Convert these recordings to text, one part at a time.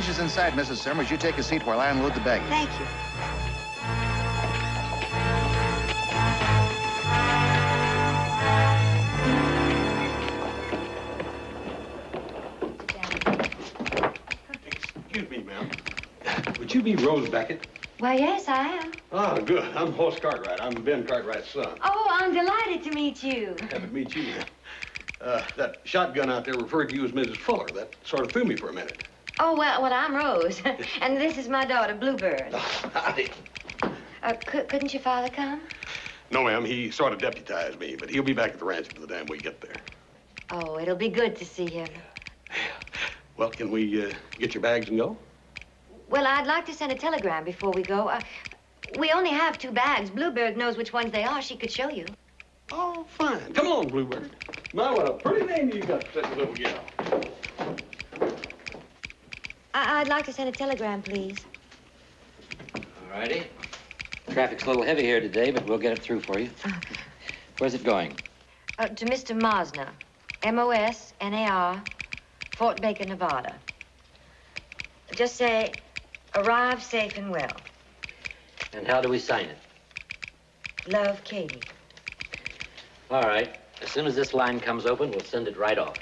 thank you. There's some benches inside, Mrs. Summers. You take a seat while I unload the baggage. Thank you. Excuse me, ma'am. Would you be Rose Beckett? Why, yes, I am. Ah, good. I'm Hoss Cartwright. I'm Ben Cartwright's son. Oh, I'm delighted to meet you. Happy to meet you, ma'am. Uh, that shotgun out there referred to you as Mrs. Fuller. That sort of threw me for a minute. Oh, well, well, I'm Rose. and this is my daughter, Bluebird. Howdy. Uh, cou- couldn't your father come? No, ma'am. He sort of deputized me, but he'll be back at the ranch by the time we get there. Oh, it'll be good to see him. Well, can we uh, get your bags and go? Well, I'd like to send a telegram before we go. Uh, we only have two bags. Bluebird knows which ones they are. She could show you. Oh, fine. Come on, Bluebird. My, what a pretty name you've got, that little gal. I- I'd like to send a telegram, please. All righty. Traffic's a little heavy here today, but we'll get it through for you. Where's it going? Uh, to Mr. Mosnar, M-O-S-N-A-R, Fort Baker, Nevada. Just say, arrive safe and well. And how do we sign it? Love, Katie. All right. As soon as this line comes open, we'll send it right off.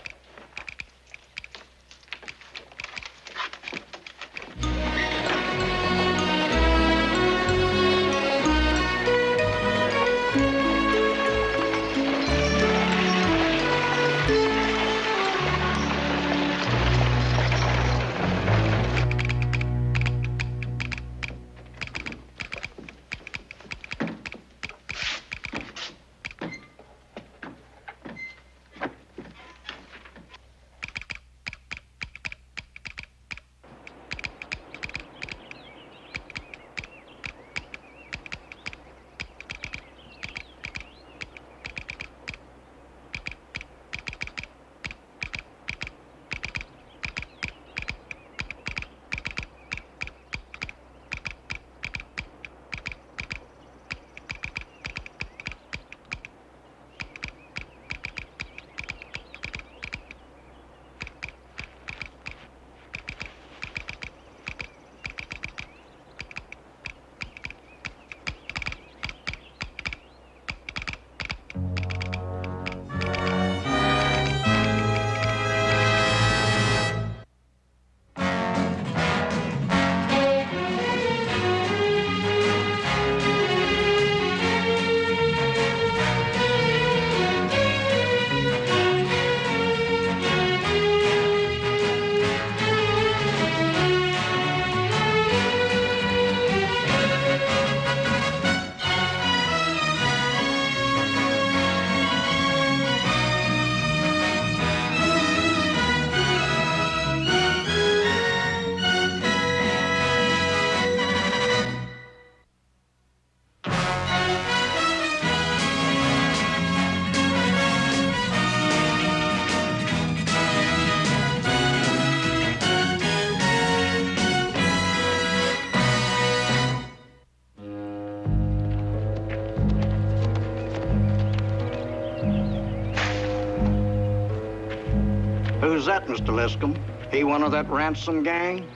Who's that, Mr. Liscombe? He one of that ransom gang?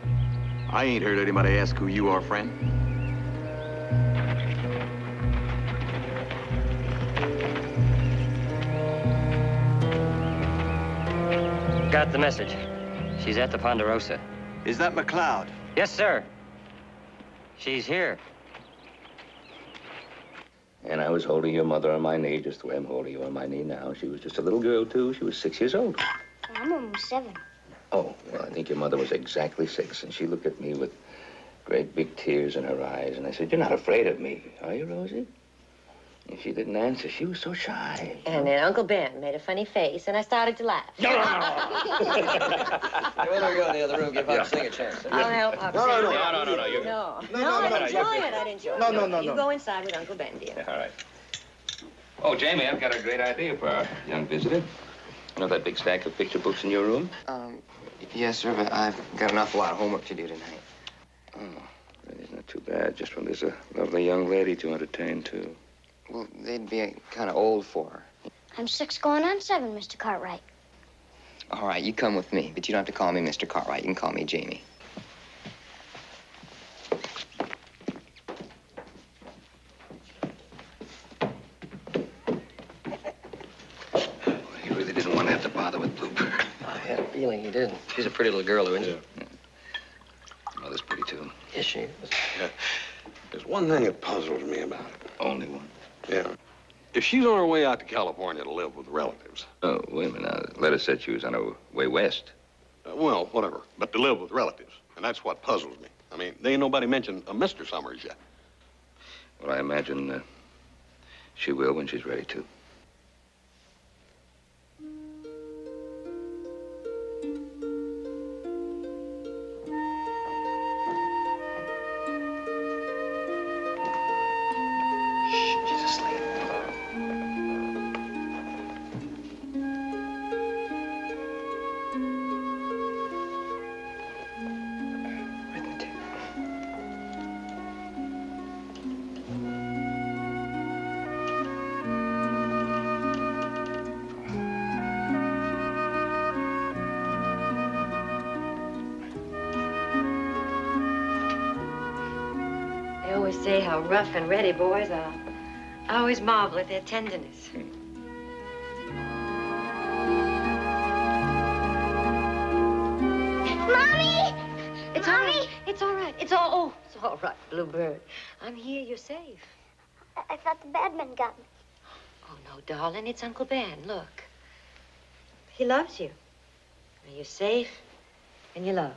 I ain't heard anybody ask who you are, friend. Got the message. She's at the Ponderosa. Is that McLeod? Yes, sir. She's here. And I was holding your mother on my knee, just the way I'm holding you on my knee now. She was just a little girl, too. She was six years old. I'm almost seven. Oh, well, I think your mother was exactly six, and she looked at me with great big tears in her eyes, and I said, You're not afraid of me, are you, Rosie? And she didn't answer. She was so shy. And then Uncle Ben made a funny face, and I started to laugh. No, no, no. Hey, why don't we go in the other room, give Hop Sing a chance? I'll help Hop No, no, Sing. no. No, no, no, no, you- No, No, no, no, I'd no, enjoy you- it. I'd enjoy No, it. no, no, You no. go inside with Uncle Ben, dear. All right. Oh, Jamie, I've got a great idea for our young visitor. You know that big stack of picture books in your room? Um, yes, sir, but I've got an awful lot of homework to do tonight. Oh, that isn't too bad. Just when there's a lovely young lady to entertain, too. Well, they'd be kind of old for her. I'm six going on seven, Mr. Cartwright. All right, you come with me, but you don't have to call me Mr. Cartwright. You can call me Jamie. He really didn't want to have to bother with Bluebird. I had a feeling he didn't. She's a pretty little girl, though, isn't she? Mother's pretty, too. Yes, she? Is she? There's one thing that puzzles me about it. Only one. Yeah. If she's on her way out to California to live with relatives, Oh, wait a minute. Now, the letter said she was on her way west. uh, well, whatever, but to live with relatives. And that's what puzzles me. I mean, they ain't nobody mentioned a Mr. Summers yet. Well, I imagine uh, she will when she's ready to. Ready boys are. I always marvel at their tenderness. Mommy! It's all right. It's all right. It's all, oh, it's all right, Bluebird. I'm here. You're safe. I, I thought the bad men got me. Oh, no, darling. It's Uncle Ben. Look. He loves you. You're safe and you're loved.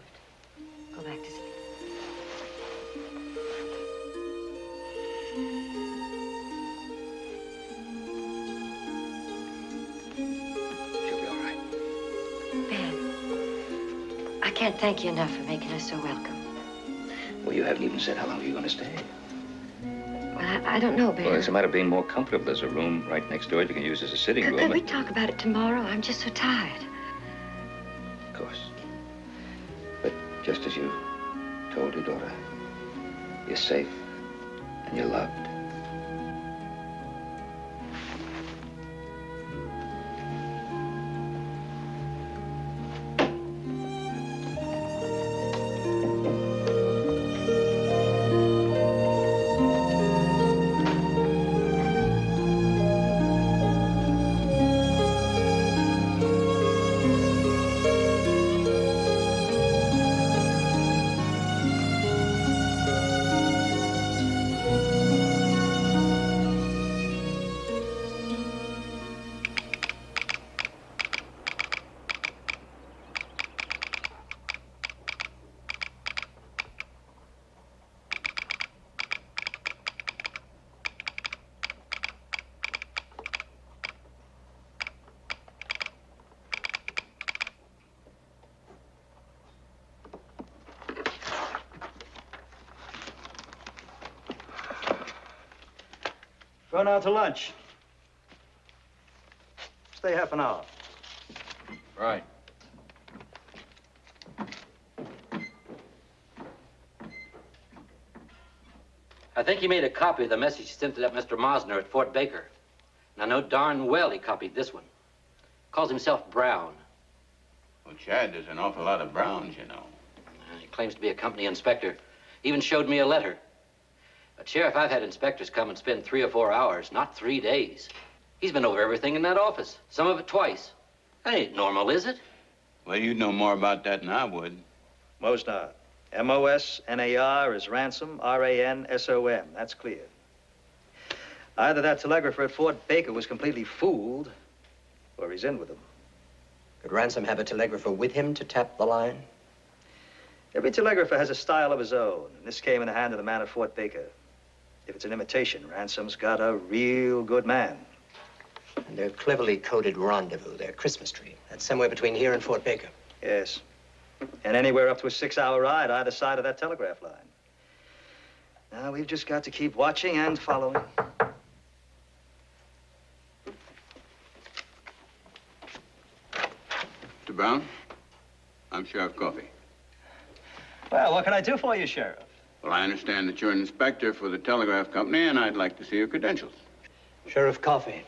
Go back to sleep. Can't thank you enough for making us so welcome. Well, you haven't even said how long you're going to stay. Well, I, I don't know, Ben. Well, it's a matter of being more comfortable. There's a room right next door you can use as a sitting Uh, room. Could we talk about it tomorrow? I'm just so tired. Of course. But just as you told your daughter, you're safe Going out to lunch. Stay half an hour. Right. I think he made a copy of the message sent to that Mr. Mosnar at Fort Baker. And I know darn well he copied this one. Calls himself Brown. Well, Chad, there's an awful lot of Browns, you know. He claims to be a company inspector. Even showed me a letter. But, Sheriff, I've had inspectors come and spend three or four hours, not three days. He's been over everything in that office, some of it twice. That ain't normal, is it? Well, you'd know more about that than I would. Most Mosnar. M-O-S-N-A-R is ransom, R-A-N-S-O-M. That's clear. Either that telegrapher at Fort Baker was completely fooled, or he's in with them. Could Ransom have a telegrapher with him to tap the line? Every telegrapher has a style of his own, and this came in the hand of the man at Fort Baker. If it's an imitation, Ransom's got a real good man. And their cleverly coded rendezvous, their Christmas tree. That's somewhere between here and Fort Baker. Yes. And anywhere up to a six-hour ride either side of that telegraph line. Now, we've just got to keep watching and following. Mr. Brown, I'm Sheriff Coffey. Well, what can I do for you, Sheriff? Well, I understand that you're an inspector for the telegraph company, and I'd like to see your credentials. Sheriff Coffey.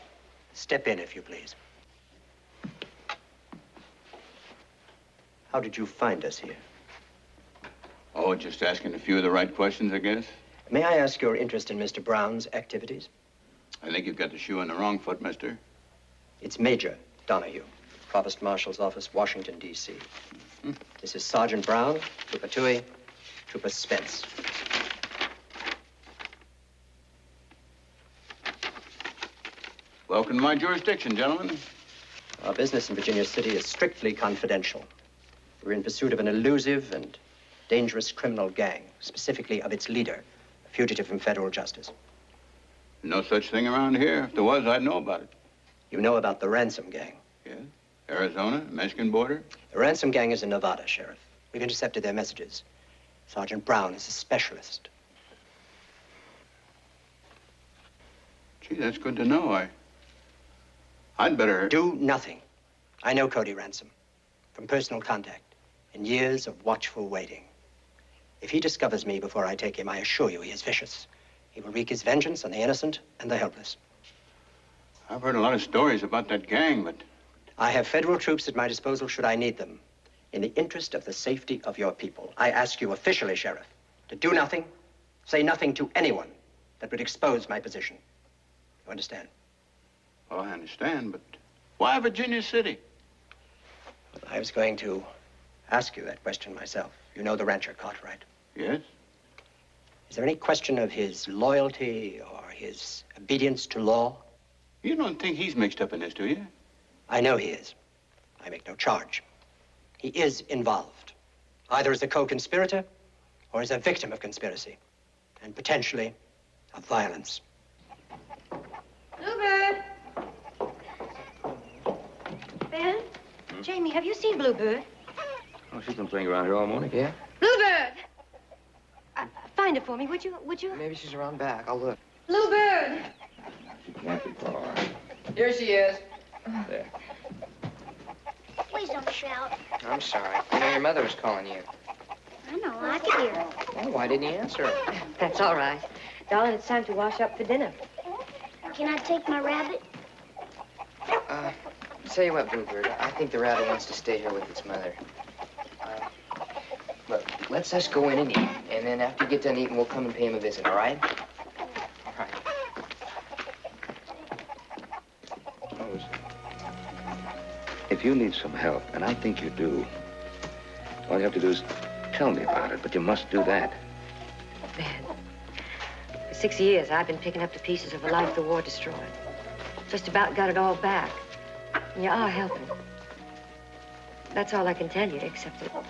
Step in, if you please. How did you find us here? Oh, just asking a few of the right questions, I guess. May I ask your interest in Mr. Brown's activities? I think you've got the shoe on the wrong foot, mister. It's Major Donahue, Provost Marshal's Office, Washington, D.C. Hmm. This is Sergeant Brown, Trooper Tui, Trooper Spence. Welcome to my jurisdiction, gentlemen. Our business in Virginia City is strictly confidential. We're in pursuit of an elusive and dangerous criminal gang, specifically of its leader, a fugitive from federal justice. No such thing around here. If there was, I'd know about it. You know about the ransom gang. Yes? Arizona, Mexican border? The ransom gang is in Nevada, Sheriff. We've intercepted their messages. Sergeant Brown is a specialist. Gee, that's good to know. I. I'd better. Do nothing. I know Cody Ransom from personal contact and years of watchful waiting. If he discovers me before I take him, I assure you he is vicious. He will wreak his vengeance on the innocent and the helpless. I've heard a lot of stories about that gang, but. I have federal troops at my disposal should I need them. In the interest of the safety of your people, I ask you officially, Sheriff, to do nothing, say nothing to anyone that would expose my position. You understand? Well, I understand, but why Virginia City? I was going to ask you that question myself. You know the rancher Cartwright. Yes? Is there any question of his loyalty or his obedience to law? You don't think he's mixed up in this, do you? I know he is. I make no charge. He is involved, either as a co-conspirator or as a victim of conspiracy, and potentially of violence. Bluebird! Ben? Jamie, have you seen Bluebird? Oh, she's been playing around here all morning. Yeah? Bluebird! Uh, find her for me, would you? Would you? Maybe she's around back. I'll look. Bluebird! She can't be far. Here she is. There. Please don't shout. I'm sorry. You know your mother was calling you. I know, I can hear her. Well, why didn't you answer her? That's all right. Darling, it's time to wash up for dinner. Can I take my rabbit? Uh, tell you what, Bluebird. I think the rabbit wants to stay here with its mother. Uh, look, let's us go in and eat, and then after you get done eating, we'll come and pay him a visit, all right? All right. If you need some help, and I think you do, all you have to do is tell me about it, but you must do that. Ben, for six years, I've been picking up the pieces of a life the war destroyed. Just about got it all back. And you are helping. That's all I can tell you, except that well,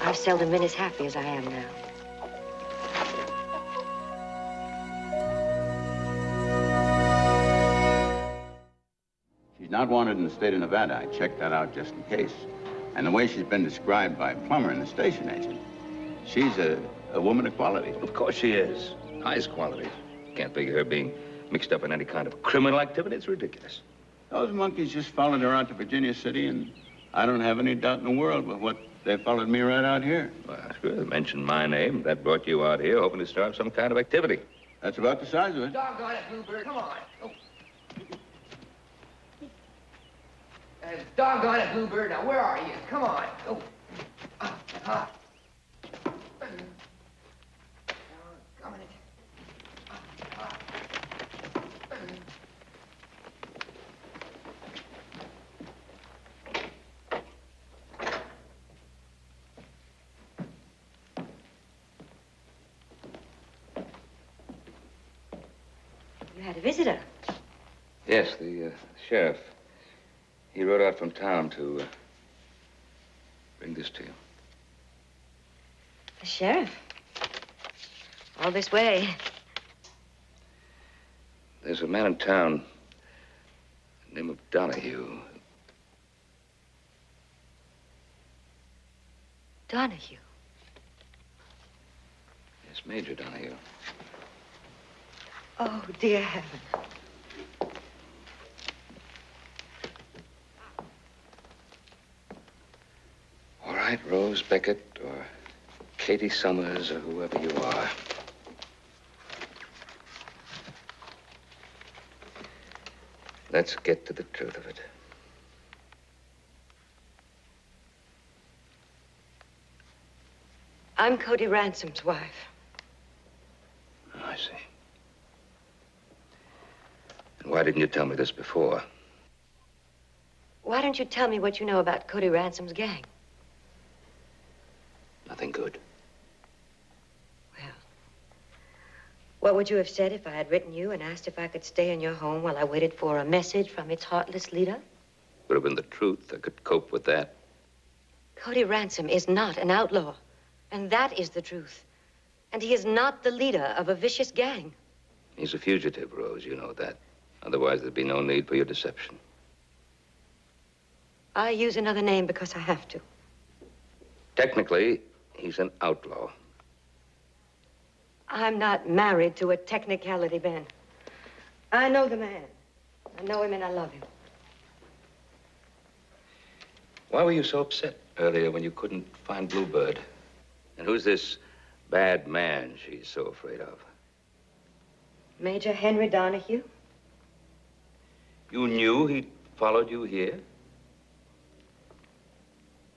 I've seldom been as happy as I am now. She's not wanted in the state of Nevada. I checked that out just in case. And the way she's been described by Plummer and the station agent, she's a, a woman of quality. Of course she is. Highest quality. Can't figure her being mixed up in any kind of criminal activity. It's ridiculous. Those monkeys just followed her out to Virginia City, and I don't have any doubt in the world but what they followed me right out here. Well, sure, they mentioned my name. That brought you out here, hoping to start some kind of activity. That's about the size of it. Doggone it, Bluebird. Come on. Oh. Uh, doggone it, Bluebird. Now, where are you? Come on. Oh. Ah, ah. Doggone it. Ah, ah. You had a visitor. Yes, the uh, sheriff. He rode out from town to uh, bring this to you. The sheriff. All this way. There's a man in town, name of Donahue. Donahue. Yes, Major Donahue. Oh, dear heaven. Right, Rose Beckett or Katie Summers or whoever you are. Let's get to the truth of it. I'm Cody Ransom's wife. Oh, I see. And why didn't you tell me this before? Why don't you tell me what you know about Cody Ransom's gang? Nothing good. What would you have said if I had written you and asked if I could stay in your home while I waited for a message from its heartless leader? Would have been the truth. I could cope with that. Cody Ransom is not an outlaw. And that is the truth. And he is not the leader of a vicious gang. He's a fugitive, Rose. You know that. Otherwise, there'd be no need for your deception. I use another name because I have to. Technically, he's an outlaw. I'm not married to a technicality, Ben. I know the man. I know him and I love him. Why were you so upset earlier when you couldn't find Bluebird? And who's this bad man she's so afraid of? Major Henry Donahue? You knew he'd followed you here?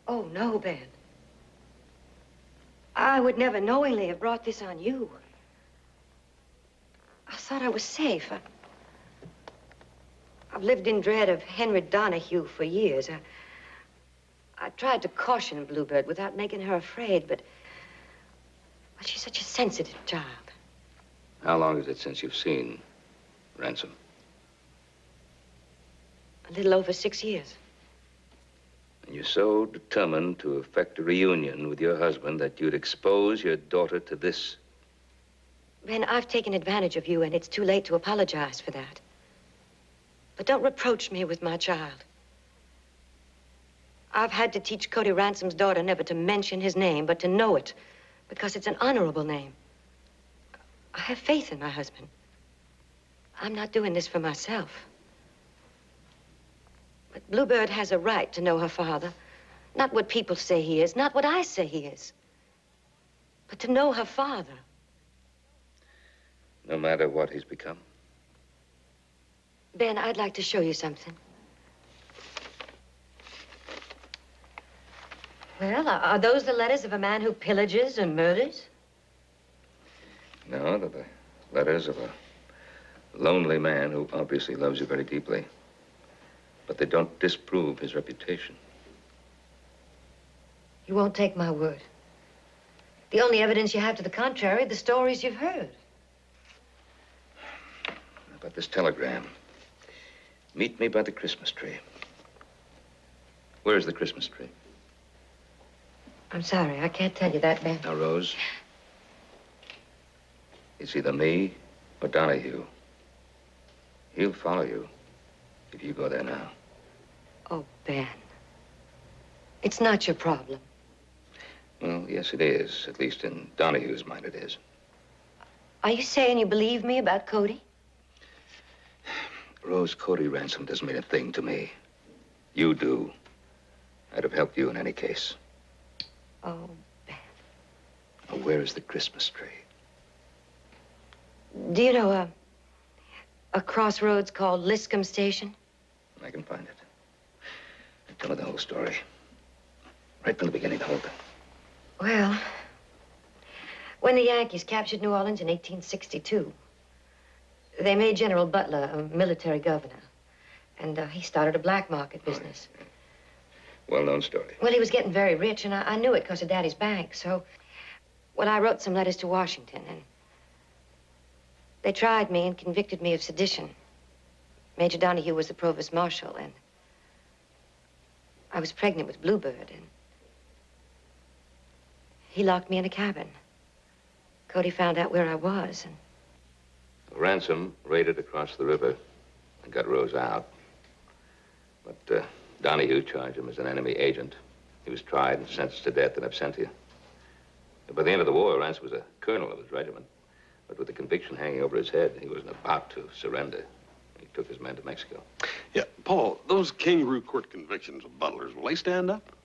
Oh, no, Ben. I would never knowingly have brought this on you. I thought I was safe. I, have lived in dread of Henry Donahue for years. I, I tried to caution Bluebird without making her afraid, but, but she's such a sensitive child. How long is it since you've seen Ransom? A little over six years. And you're so determined to effect a reunion with your husband that you'd expose your daughter to this Ben, I've taken advantage of you, and it's too late to apologize for that. But don't reproach me with my child. I've had to teach Cody Ransom's daughter never to mention his name, but to know it, because it's an honorable name. I have faith in my husband. I'm not doing this for myself. But Bluebird has a right to know her father. Not what people say he is, not what I say he is, but to know her father no matter what he's become? Ben, I'd like to show you something. Well, are those the letters of a man who pillages and murders? No, they're the letters of a lonely man who obviously loves you very deeply. But they don't disprove his reputation. You won't take my word. The only evidence you have to the contrary, the stories you've heard about this telegram. Meet me by the Christmas tree. Where's the Christmas tree? I'm sorry, I can't tell you that, Ben. Now, Rose, it's either me or Donahue. He'll follow you if you go there now. Oh, Ben. It's not your problem. Well, yes, it is. At least in Donahue's mind, it is. Are you saying you believe me about Cody? Rose Cody Ransom doesn't mean a thing to me. You do. I'd have helped you in any case. Oh, Ben. Now, where is the Christmas tree? Do you know a, a crossroads called Liscombe Station? I can find it. Tell me the whole story. Right from the beginning, the whole thing. Well, when the Yankees captured New Orleans in 1862, they made General Butler a military governor. And uh, he started a black market business. Well-known story. Well, he was getting very rich, and I, I knew it because of Daddy's bank. So, well, I wrote some letters to Washington, and they tried me and convicted me of sedition. Major Donahue was the provost marshal, and I was pregnant with Bluebird, and he locked me in a cabin. Cody found out where I was, and Ransom raided across the river and got Rose out. But uh, Donahue charged him as an enemy agent. He was tried and sentenced to death in absentia. By the end of the war, Ransom was a colonel of his regiment. But with the conviction hanging over his head, he wasn't about to surrender. He took his men to Mexico. Yeah, Paul, those kangaroo court convictions of Butler's, will they stand up?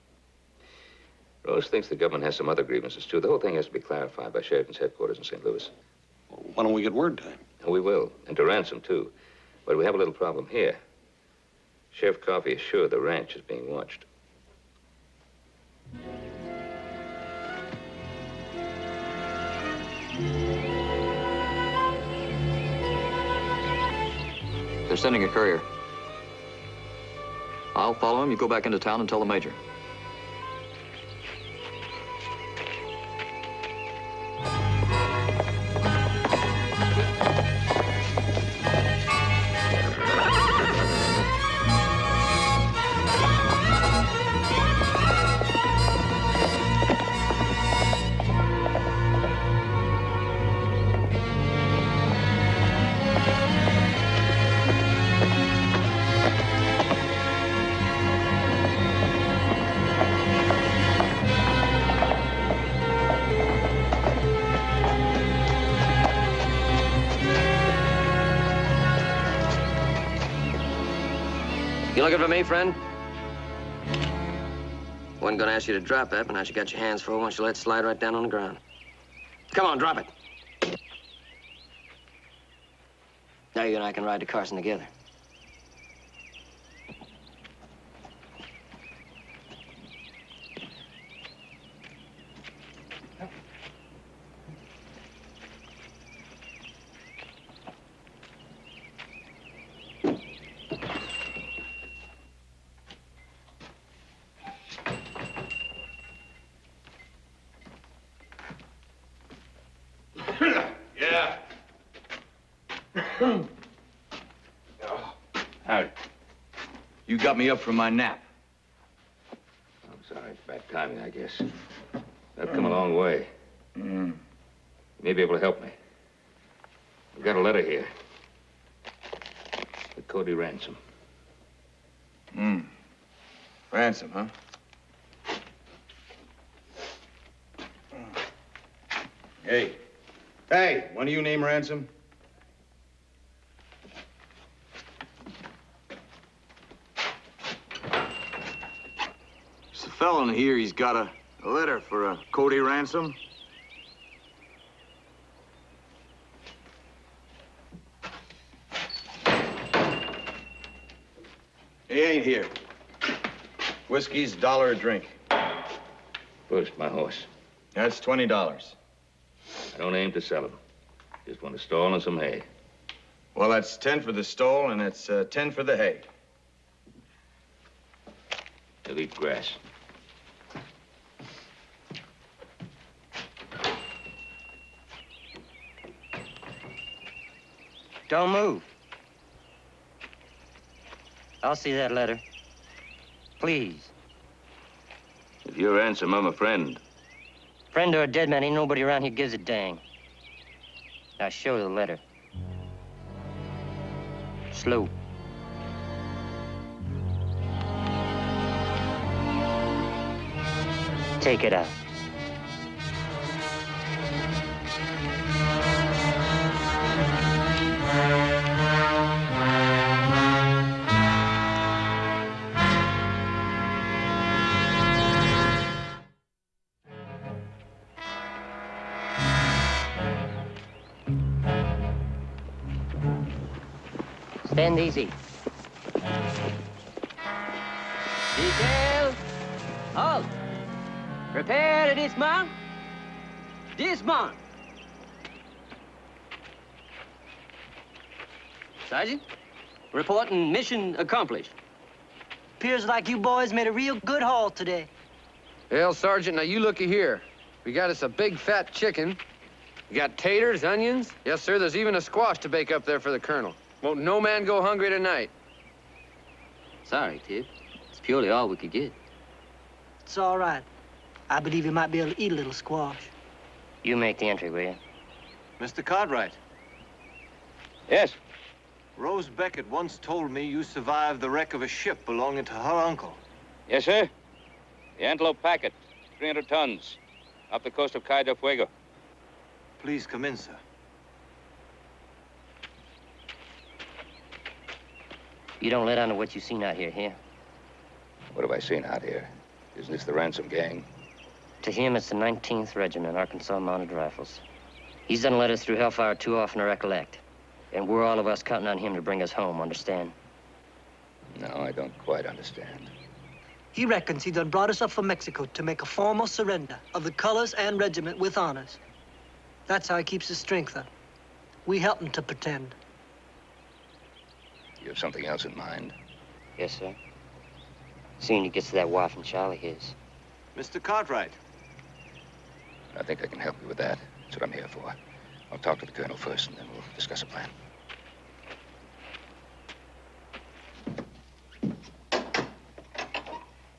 Rose thinks the government has some other grievances, too. The whole thing has to be clarified by Sheridan's headquarters in St. Louis. Well, why don't we get word to him? We will, and to Ransom, too. But we have a little problem here. Sheriff Coffey is sure the ranch is being watched. They're sending a courier. I'll follow him. You go back into town and tell the major. Looking for me, friend? Wasn't gonna ask you to drop that, but now you got your hands full, why don't you let it slide right down on the ground? Come on, drop it. Now you and I can ride to Carson together. Yeah. Howdy. You got me up from my nap. I'm sorry, it's bad timing, I guess. I've come a long way. Mm. You may be able to help me. I've got a letter here. The Cody ransom. Hmm. Ransom, huh? Hey. Hey, one of you name Ransom? There's a fellow in here. He's got a, a letter for a Cody ransom. He ain't here. Whiskey's a dollar a drink. First, my horse. That's twenty dollars. I don't aim to sell him. Just want a stall and some hay. Well, that's ten for the stall, and it's uh, ten for the hay. He'll eat grass. Don't move. I'll see that letter. Please. If you're ransom, I'm a friend. Friend or a dead man, ain't nobody around here gives a dang. Now show the letter. Slow. Take it out. Stand easy. Detail. Halt. Prepare to dismount. Dismount. Sergeant, reporting mission accomplished. Appears like you boys made a real good haul today. Hell, Sergeant, now you looky here. We got us a big fat chicken. We got taters, onions. Yes, sir, there's even a squash to bake up there for the colonel. Won't no man go hungry tonight. Sorry, Tib. It's purely all we could get. It's all right. I believe you might be able to eat a little squash. You make the entry, will you? Mr. Cartwright. Yes? Rose Beckett once told me you survived the wreck of a ship belonging to her uncle. Yes, sir. The Antelope Packet, 300 tons, off the coast of Cayo de Fuego. Please come in, sir. You don't let on to what you've seen out here, here? What have I seen out here? Isn't this the ransom gang? To him, it's the 19th Regiment, Arkansas Mounted Rifles. He's done let us through hellfire too often to recollect. And we're all of us counting on him to bring us home, understand? No, I don't quite understand. He reckons he done brought us up from Mexico to make a formal surrender of the colors and regiment with honors. That's how he keeps his strength up. We help him to pretend. You have something else in mind? Yes, sir. Soon he gets to that wife and child of his. Mr. Cartwright. I think I can help you with that. That's what I'm here for. I'll talk to the colonel first, and then we'll discuss a plan.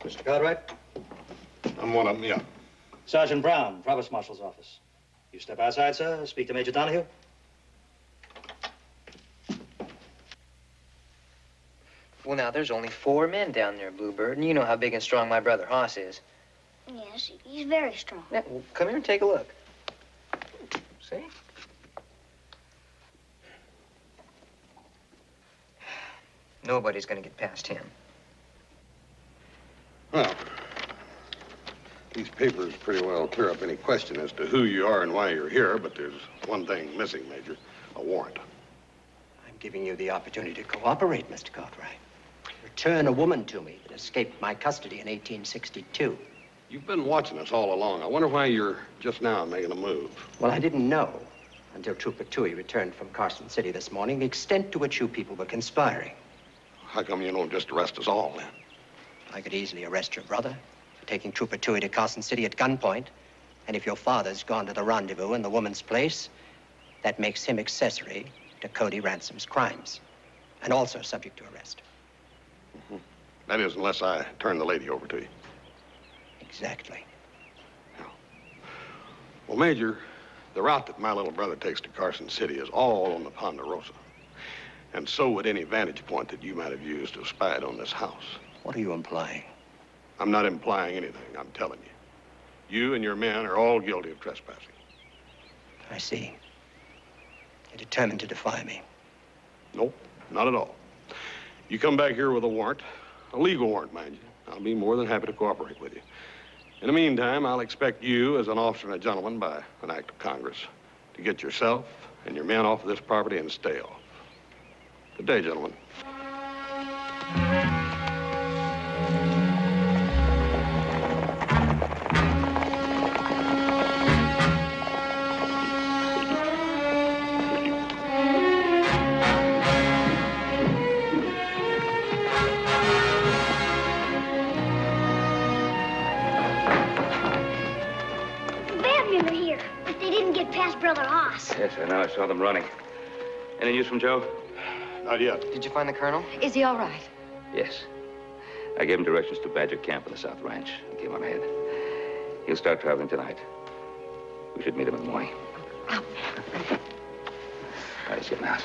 Mr. Cartwright? I'm one of them, yeah. Sergeant Brown, Provost Marshal's office. You step outside, sir. Speak to Major Donahue. Well, now, there's only four men down there, Bluebird, and you know how big and strong my brother Hoss is. Yes, he's very strong. Yeah, well, come here and take a look. See? Nobody's gonna get past him. Well, these papers pretty well clear up any question as to who you are and why you're here, but there's one thing missing, Major. A warrant. I'm giving you the opportunity to cooperate, Mr. Cartwright. Return a woman to me that escaped my custody in 1862. You've been watching us all along. I wonder why you're just now making a move. Well, I didn't know until Trooper Tui returned from Carson City this morning the extent to which you people were conspiring. How come you don't just arrest us all, then? I could easily arrest your brother for taking Trooper Tui to Carson City at gunpoint. And if your father's gone to the rendezvous in the woman's place, that makes him accessory to Cody Ransom's crimes. And also subject to arrest. That is, unless I turn the lady over to you. Exactly. Well, Major, the route that my little brother takes to Carson City is all on the Ponderosa. And so would any vantage point that you might have used to spy on this house. What are you implying? I'm not implying anything. I'm telling you. You and your men are all guilty of trespassing. I see. You're determined to defy me. Nope, not at all. You come back here with a warrant, a legal warrant, mind you. I'll be more than happy to cooperate with you. In the meantime, I'll expect you, as an officer and a gentleman by an act of Congress, to get yourself and your men off of this property and stay off. Good day, gentlemen. Saw them running. Any news from Joe? Not yet. Did you find the colonel? Is he all right? Yes. I gave him directions to Badger Camp in the South Ranch. He came on ahead. He'll start traveling tonight. We should meet him in the morning. Oh, all right, he's getting out.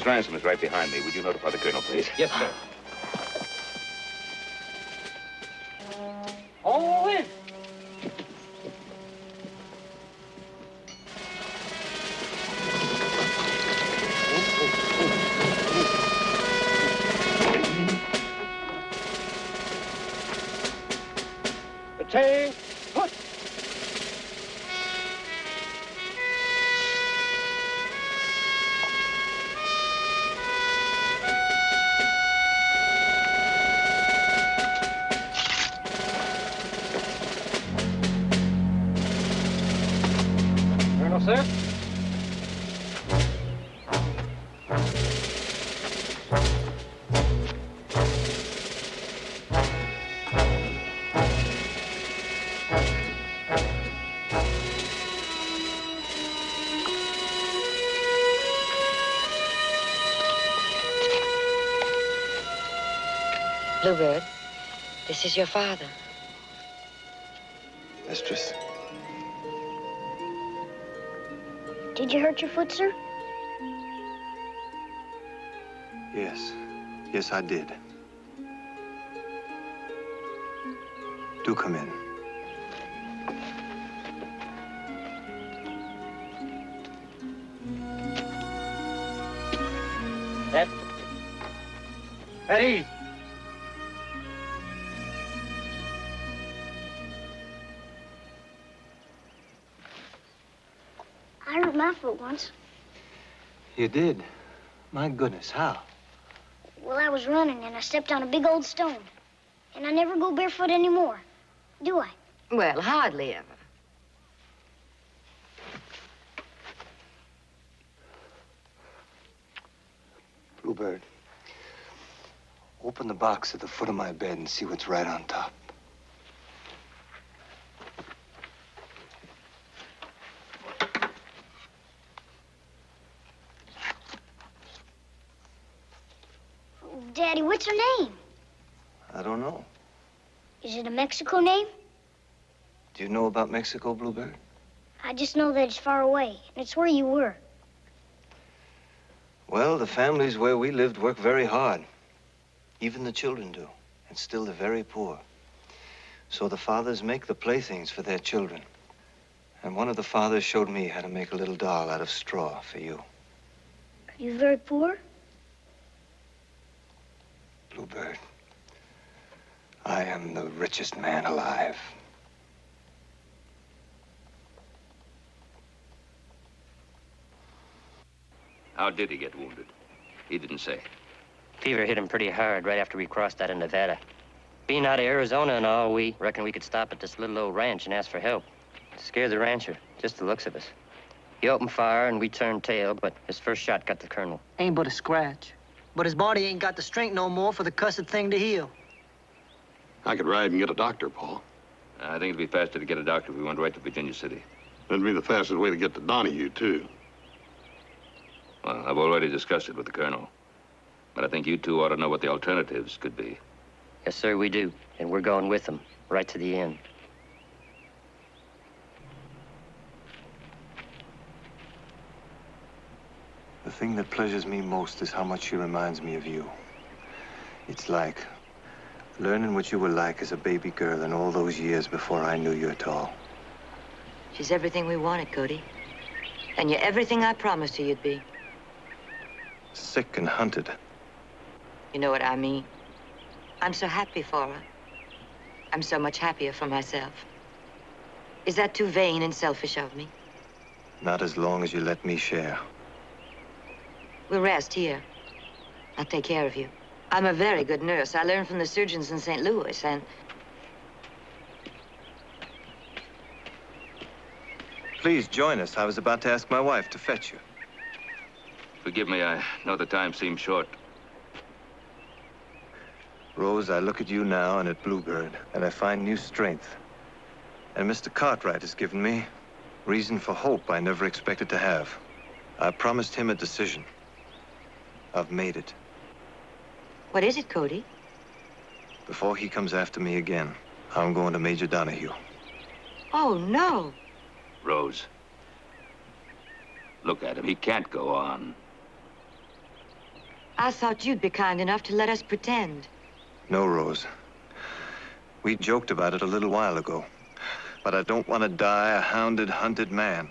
Mrs. Ransom is right behind me. Would you notify the colonel, please? Yes, sir. Bluebird, this is your father. Mistress. Did you hurt your foot, sir? Yes. Yes, I did. Do come in. That Eddie! Hurt once. You did? My goodness, how? Well, I was running and I stepped on a big old stone. And I never go barefoot anymore. Do I? Well, hardly ever. Bluebird, open the box at the foot of my bed and see what's right on top. Daddy, what's her name? I don't know. Is it a Mexico name? Do you know about Mexico, Bluebird? I just know that it's far away, and it's where you were. Well, the families where we lived work very hard. Even the children do. And still they're very poor. So the fathers make the playthings for their children. And one of the fathers showed me how to make a little doll out of straw for you. Are you very poor? Bluebird, I am the richest man alive. How did he get wounded? He didn't say. Fever hit him pretty hard right after we crossed that of Nevada. Being out of Arizona and all, we reckon we could stop at this little old ranch and ask for help. Scared the rancher, just the looks of us. He opened fire and we turned tail, but his first shot got the colonel. Ain't but a scratch. But his body ain't got the strength no more for the cussed thing to heal. I could ride and get a doctor, Paul. I think it'd be faster to get a doctor if we went right to Virginia City. That'd be the fastest way to get to Donahue, too. Well, I've already discussed it with the colonel. But I think you two ought to know what the alternatives could be. Yes, sir, we do. And we're going with them, right to the end. The thing that pleasures me most is how much she reminds me of you. It's like learning what you were like as a baby girl in all those years before I knew you at all. She's everything we wanted, Cody. And you're everything I promised her you'd be. Sick and hunted. You know what I mean? I'm so happy for her. I'm so much happier for myself. Is that too vain and selfish of me? Not as long as you let me share. We'll rest here. I'll take care of you. I'm a very good nurse. I learned from the surgeons in St. Louis, and Please join us. I was about to ask my wife to fetch you. Forgive me, I know the time seems short. Rose, I look at you now and at Bluebird, and I find new strength. And Mr. Cartwright has given me reason for hope I never expected to have. I promised him a decision. I've made it. what is it, Cody? Before he comes after me again, I'm going to Major Donahue. Oh, no. Rose. Look at him. He can't go on. I thought you'd be kind enough to let us pretend. No, Rose. We joked about it a little while ago. But I don't want to die a hounded, hunted man.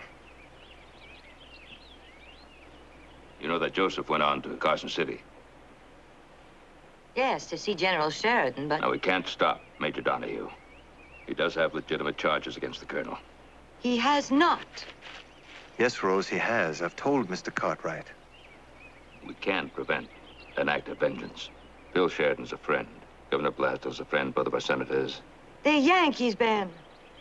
You know that Joseph went on to Carson City. Yes, to see General Sheridan, but Now, we can't stop Major Donahue. He does have legitimate charges against the colonel. he has not. Yes, Rose, he has. I've told Mr. Cartwright. We can't prevent an act of vengeance. Bill Sheridan's a friend. Governor Blasdel's a friend. Both of our senators. They're Yankees, Ben.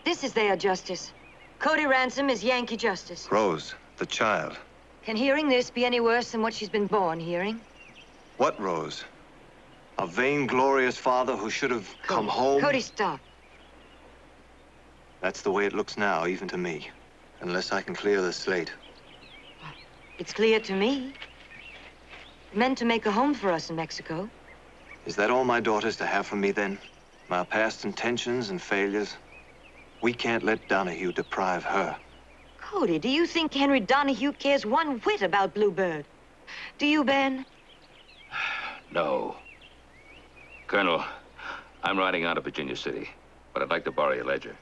This is their justice. Cody Ransom is Yankee justice. Rose, the child. Can hearing this be any worse than what she's been born hearing? What, Rose? A vainglorious father who should have come home? Cody, stop. That's the way it looks now, even to me. Unless I can clear the slate. It's clear to me. Meant to make a home for us in Mexico. Is that all my daughter's to have from me, then? My past intentions and failures? We can't let Donahue deprive her. Cody, do you think Henry Donahue cares one whit about Bluebird? Do you, Ben? No. Colonel, I'm riding out of Virginia City, but I'd like to borrow your ledger.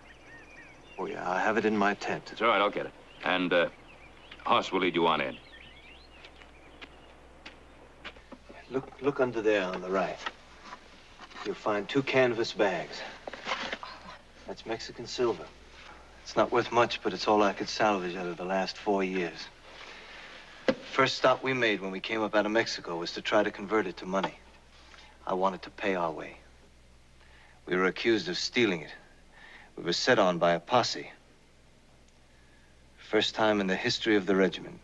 Oh, yeah, I have it in my tent. It's all right, I'll get it. And, uh, Hoss will lead you on in. Look, look under there on the right. You'll find two canvas bags. That's Mexican silver. It's not worth much, but it's all I could salvage out of the last four years. First stop we made when we came up out of Mexico was to try to convert it to money. I wanted to pay our way. We were accused of stealing it. We were set on by a posse. First time in the history of the regiment,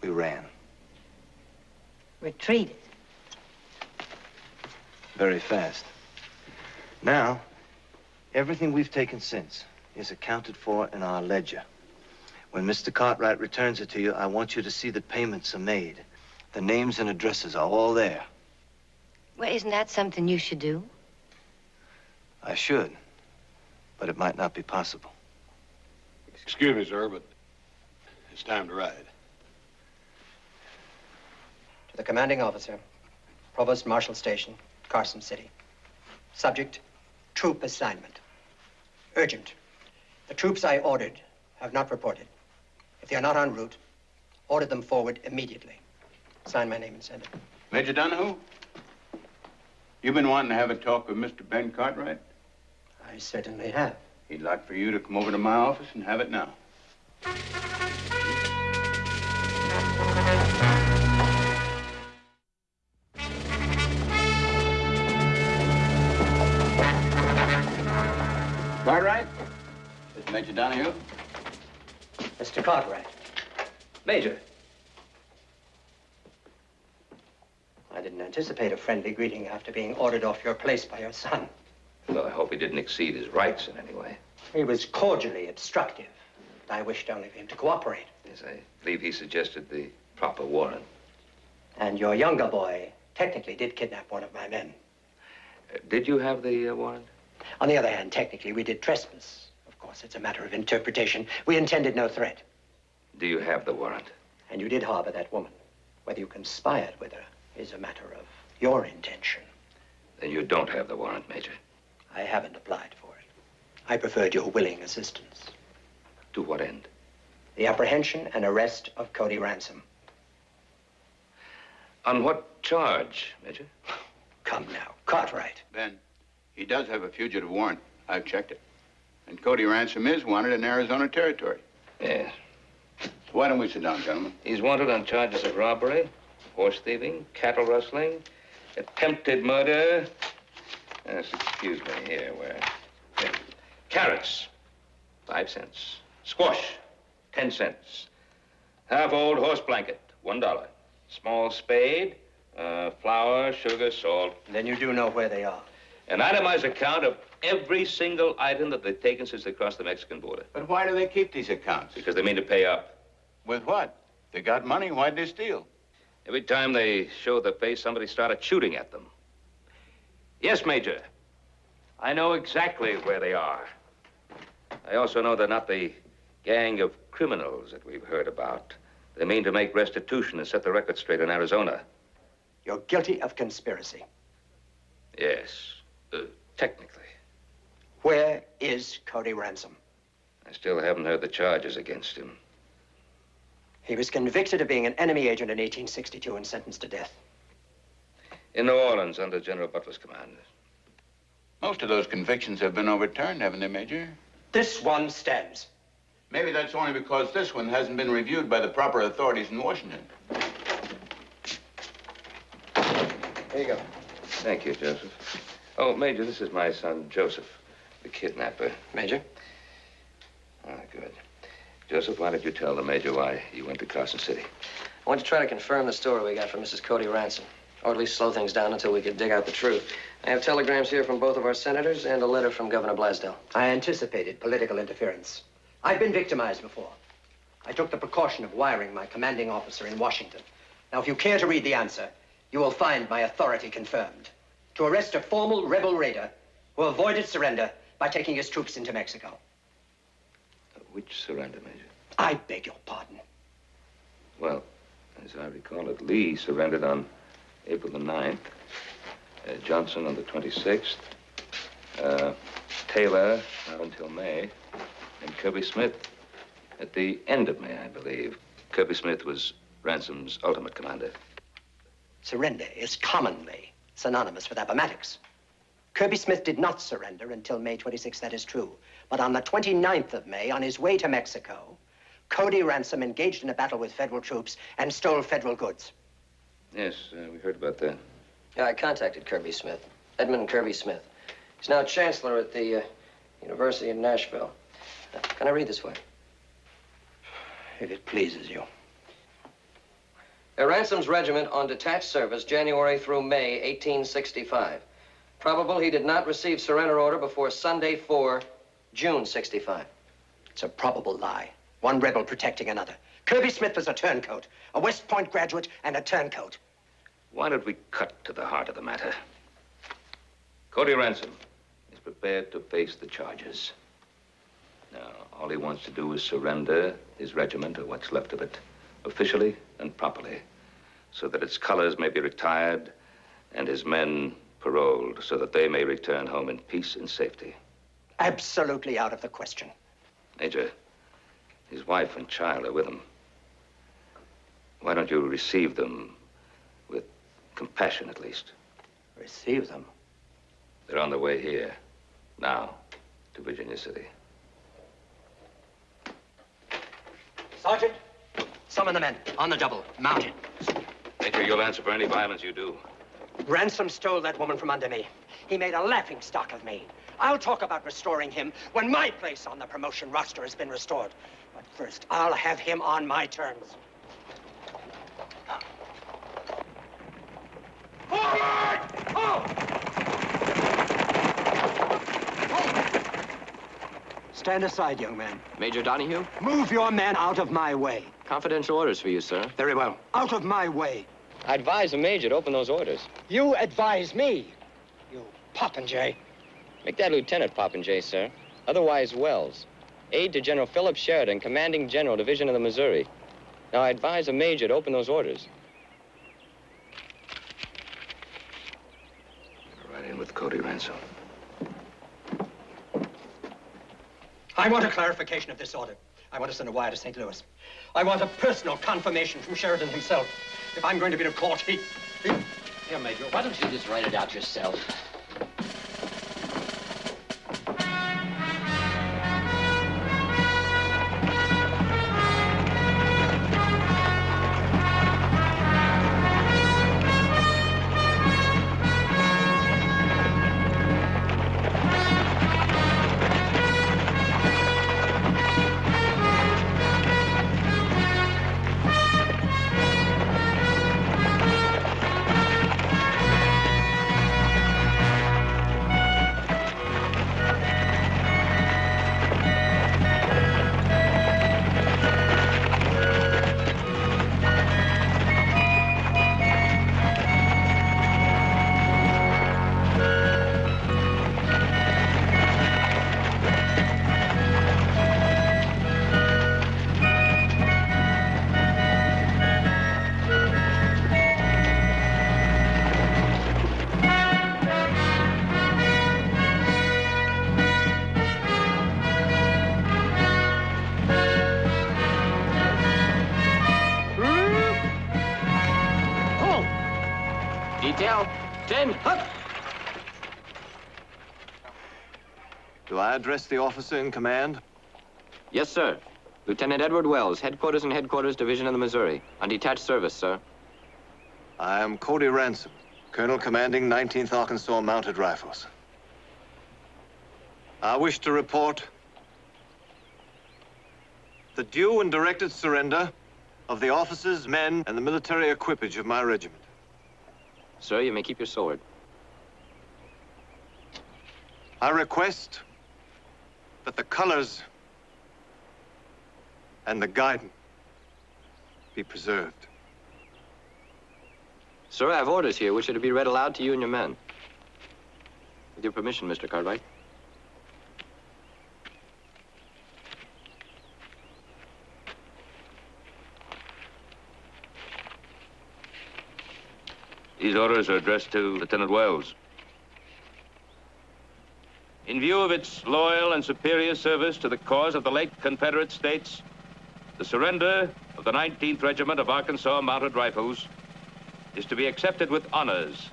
we ran. Retreated. Very fast. Now, everything we've taken since is accounted for in our ledger. When Mr. Cartwright returns it to you, I want you to see that payments are made. The names and addresses are all there. Well, isn't that something you should do? I should, but it might not be possible. Excuse me, sir, but it's time to ride. To the commanding officer, Provost Marshal Station, Carson City. Subject, troop assignment. Urgent. The troops I ordered have not reported. If they are not en route, order them forward immediately. Sign my name and send it. Major Donahue? You've been wanting to have a talk with Mr. Ben Cartwright? I certainly have. He'd like for you to come over to my office and have it now. Major Donahue. Mr. Cartwright. Major. I didn't anticipate a friendly greeting after being ordered off your place by your son. Well, I hope he didn't exceed his rights in any way. He was cordially obstructive. I wished only for him to cooperate. Yes, I believe he suggested the proper warrant. And your younger boy technically did kidnap one of my men. Uh, did you have the uh, warrant? On the other hand, technically, we did trespass. Of course, it's a matter of interpretation. We intended no threat. Do you have the warrant? And you did harbor that woman. Whether you conspired with her is a matter of your intention. Then you don't have the warrant, Major. I haven't applied for it. I preferred your willing assistance. To what end? The apprehension and arrest of Cody Ransom. On what charge, Major? Come now, Cartwright. Ben, he does have a fugitive warrant. I've checked it. And Cody Ransom is wanted in Arizona territory. Yes. Why don't we sit down, gentlemen? He's wanted on charges of robbery, horse thieving, cattle rustling, attempted murder. Yes, excuse me here, where? Yeah. Carrots, five cents. Squash, ten cents. Half-old horse blanket, one dollar. Small spade, uh, flour, sugar, salt. Then you do know where they are. An itemized account of every single item that they've taken since they crossed the Mexican border. But why do they keep these accounts? Because they mean to pay up. With what? They got money. Why'd they steal? Every time they showed their face, somebody started shooting at them. Yes, Major. I know exactly where they are. I also know they're not the gang of criminals that we've heard about. They mean to make restitution and set the record straight in Arizona. You're guilty of conspiracy. Yes, uh, technically. Where is Cody Ransom? I still haven't heard the charges against him. He was convicted of being an enemy agent in 1862 and sentenced to death. In New Orleans, under General Butler's command. Most of those convictions have been overturned, haven't they, Major? This one stands. Maybe that's only because this one hasn't been reviewed by the proper authorities in Washington. Here you go. Thank you, Joseph. Oh, Major, this is my son, Joseph, the kidnapper. Major? Ah, good. Joseph, why did you tell the Major why you went to Carson City? I want to try to confirm the story we got from Mrs. Cody Ransom, or at least slow things down until we could dig out the truth. I have telegrams here from both of our senators and a letter from Governor Blasdel. I anticipated political interference. I've been victimized before. I took the precaution of wiring my commanding officer in Washington. Now, if you care to read the answer, you will find my authority confirmed. To arrest a formal rebel raider who avoided surrender by taking his troops into Mexico. Which surrender, Major? I beg your pardon. Well, as I recall it, Lee surrendered on April the 9th, uh, Johnston on the 26th, uh, Taylor not until May, and Kirby Smith at the end of May, I believe. Kirby Smith was Ransom's ultimate commander. Surrender is commonly synonymous with Appomattox. Kirby Smith did not surrender until May 26, that is true. But on the 29th of May, on his way to Mexico, Cody Ransom engaged in a battle with federal troops and stole federal goods. Yes, uh, we heard about that. Yeah, I contacted Kirby Smith, Edmund Kirby Smith. He's now chancellor at the uh, University in Nashville. Uh, can I read this way? If it pleases you. A Ransom's regiment on detached service January through May 1865. Probable he did not receive surrender order before Sunday 4, June 65. It's a probable lie. One rebel protecting another. Kirby Smith was a turncoat, a West Point graduate and a turncoat. Why don't we cut to the heart of the matter? Cody Ransom is prepared to face the charges. Now, all he wants to do is surrender his regiment, or what's left of it, officially and properly, so that its colors may be retired and his men paroled, so that they may return home in peace and safety. Absolutely out of the question. Major, his wife and child are with him. Why don't you receive them with compassion, at least? Receive them? They're on their way here, now, to Virginia City. Sergeant, summon the men. On the double, mounted. Major, you'll answer for any violence you do. Ransom stole that woman from under me. He made a laughing stock of me. I'll talk about restoring him when my place on the promotion roster has been restored. But first, I'll have him on my terms. Forward! Oh! Stand aside, young man. Major Donahue? Move your men out of my way. Confidential orders for you, sir. Very well. Out of my way. I advise the major to open those orders. You advise me, you popinjay. Make that Lieutenant Popinjay, sir. Otherwise, Wells. Aide to General Philip Sheridan, Commanding General, Division of the Missouri. Now, I advise the major to open those orders. Right in with Cody Ransom. I want a clarification of this order. I want to send a wire to St. Louis. I want a personal confirmation from Sheridan himself. If I'm going to be to court, he... he... Here, Major, why don't you just write it out yourself? The officer in command? Yes, sir. Lieutenant Edward Wells, Headquarters and Headquarters, Division of the Missouri. On detached service, sir. I am Cody Ransom, Colonel commanding 19th Arkansas Mounted Rifles. I wish to report the due and directed surrender of the officers, men, and the military equipage of my regiment. Sir, you may keep your sword. I request that the colors and the guidance be preserved. Sir, I have orders here which are to be read aloud to you and your men. With your permission, Mr. Cartwright. These orders are addressed to Lieutenant Wells. In view of its loyal and superior service to the cause of the late Confederate States, the surrender of the 19th Regiment of Arkansas Mounted Rifles is to be accepted with honors.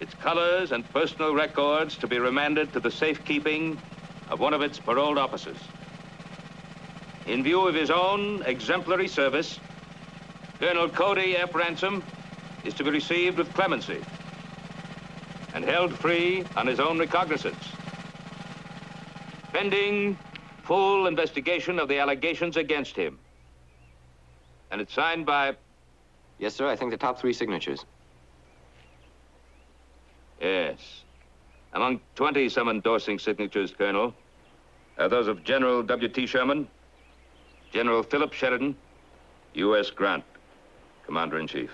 Its colors and personal records to be remanded to the safekeeping of one of its paroled officers. In view of his own exemplary service, Colonel Cody F. Ransom is to be received with clemency and held free on his own recognizance, pending full investigation of the allegations against him. And it's signed by... Yes, sir, I think the top three signatures. Yes. Among 20 some endorsing signatures, Colonel, are those of General W.T. Sherman, General Philip Sheridan, U.S. Grant, Commander-in-Chief.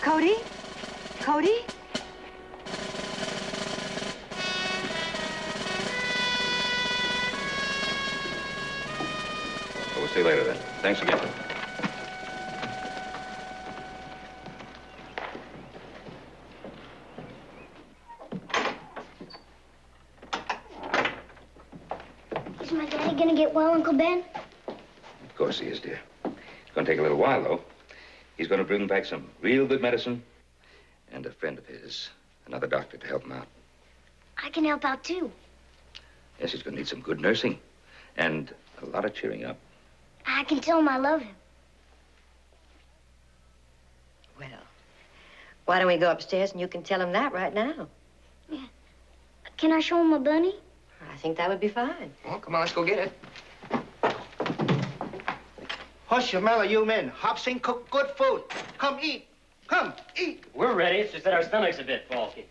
Cody? Cody? We'll see you later then. Thanks again. Is my daddy gonna get well, Uncle Ben? Of course he is, dear. It's going to take a little while, though. He's going to bring back some real good medicine and a friend of his, another doctor, to help him out. I can help out too. Yes, he's going to need some good nursing and a lot of cheering up. I can tell him I love him. Well, why don't we go upstairs and you can tell him that right now? Yeah. Can I show him my bunny? I think that would be fine. Well, come on, let's go get it. Hush, Yamela, you men. Hop Sing cooked good food. Come eat. Come, eat. We're ready. It's just that our stomachs a bit faulty.